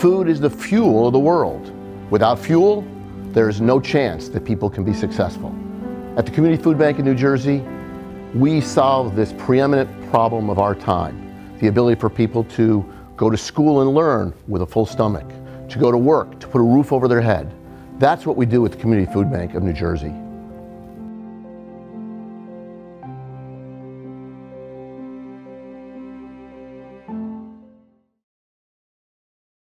Food is the fuel of the world. Without fuel, there is no chance that people can be successful. At the Community Food Bank in New Jersey, we solve this preeminent problem of our time the ability for people to go to school and learn with a full stomach, to go to work, to put a roof over their head. That's what we do with the Community Food Bank of New Jersey.